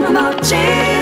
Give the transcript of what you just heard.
の街